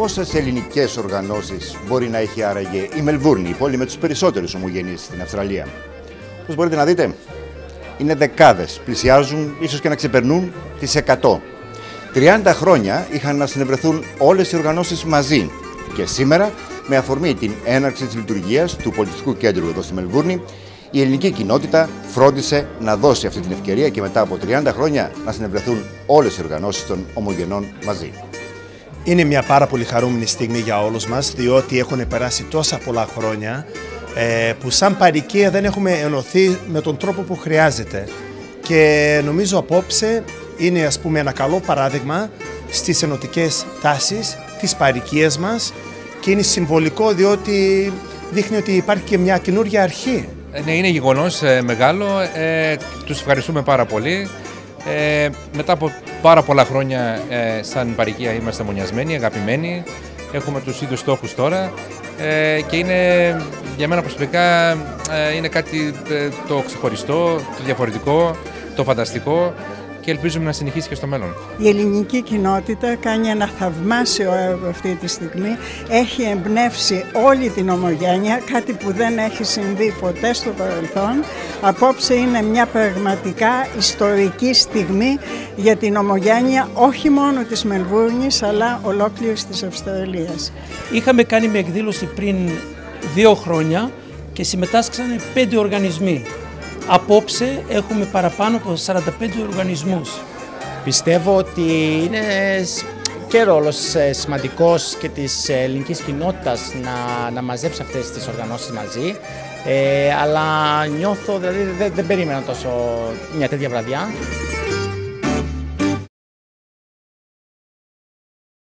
πόσες ελληνικές οργανώσεις μπορεί να έχει άραγε η Μελβούρνη, η πόλη με τους περισσότερους ομογενείς στην Αυστραλία; Όπως μπορείτε να δείτε, είναι δεκάδες. Πλησιάζουν ίσως και να ξεπερνούν τις 100. 30 χρόνια είχαν να συνευρεθούν όλες οι οργανώσεις μαζί. Και σήμερα, με αφορμή την έναρξη της λειτουργίας του πολιτιστικού κέντρου εδώ στη Μελβούρνη, η ελληνική κοινότητα φρόντισε να δώσει αυτή την ευκαιρία και μετά από 30 χρόνια να συνευρεθούν όλες οι οργανώσεις των ομογενών μαζί. Είναι μια πάρα πολύ χαρούμενη στιγμή για όλους μας, διότι έχουν περάσει τόσα πολλά χρόνια ε, που σαν παρικία δεν έχουμε ενωθεί με τον τρόπο που χρειάζεται. Και νομίζω απόψε είναι ας πούμε ένα καλό παράδειγμα στις ενωτικές τάσεις της παρικίας μας και είναι συμβολικό διότι δείχνει ότι υπάρχει και μια καινούργια αρχή ε, ναι, είναι γεγονός ε, μεγάλο. Ε, Τους ευχαριστούμε πάρα πολύ. Ε, μετά από πάρα πολλά χρόνια ε, σαν παροικία είμαστε μονιασμένοι, αγαπημένοι. Έχουμε τους ίδιους στόχους τώρα ε, και είναι για μένα προσωπικά είναι κάτι το ξεχωριστό, το διαφορετικό, το φανταστικό και ελπίζουμε να συνεχίσει και στο μέλλον. Η ελληνική κοινότητα κάνει ένα θαυμάσιο έργο αυτή τη στιγμή. Έχει εμπνεύσει όλη την ομογένεια, κάτι που δεν έχει συμβεί ποτέ στο παρελθόν. Απόψε είναι μια πραγματικά ιστορική στιγμή για την ομογένεια όχι μόνο της Μελβούρνης αλλά ολόκληρης της Αυστραλίας. Είχαμε κάνει μια εκδήλωση πριν δύο χρόνια και συμμετάσχαν πέντε οργανισμοί. Απόψε έχουμε παραπάνω από 45 οργανισμούς. Πιστεύω ότι είναι και ρόλος ε, σημαντικός και της ελληνικής κοινότητας να, να μαζέψει αυτές τις οργανώσεις μαζί. Ε, αλλά νιώθω, δηλαδή δεν, δεν περίμενα τόσο μια τέτοια βραδιά.